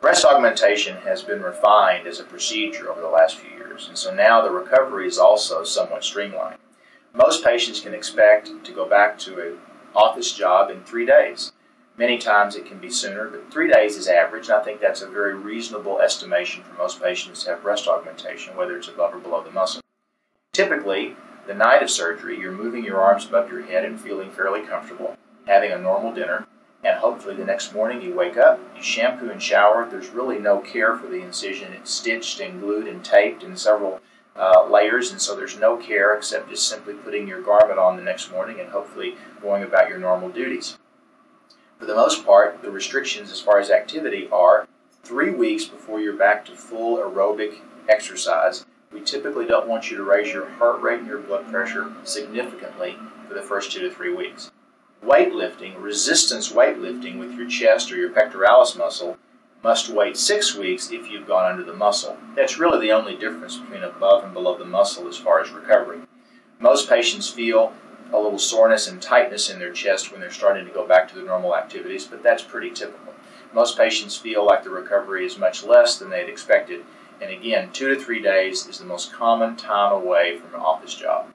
Breast augmentation has been refined as a procedure over the last few years, and so now the recovery is also somewhat streamlined. Most patients can expect to go back to an office job in three days. Many times it can be sooner, but three days is average, and I think that's a very reasonable estimation for most patients to have breast augmentation, whether it's above or below the muscle. Typically, the night of surgery, you're moving your arms above your head and feeling fairly comfortable, having a normal dinner, and hopefully the next morning you wake up, you shampoo and shower. There's really no care for the incision. It's stitched and glued and taped in several uh, layers, and so there's no care except just simply putting your garment on the next morning and hopefully going about your normal duties. For the most part, the restrictions as far as activity are three weeks before you're back to full aerobic exercise. We typically don't want you to raise your heart rate and your blood pressure significantly for the first two to three weeks. Weightlifting, resistance weightlifting with your chest or your pectoralis muscle, must wait six weeks if you've gone under the muscle. That's really the only difference between above and below the muscle as far as recovery. Most patients feel a little soreness and tightness in their chest when they're starting to go back to their normal activities, but that's pretty typical. Most patients feel like the recovery is much less than they'd expected, and again, two to three days is the most common time away from an office job.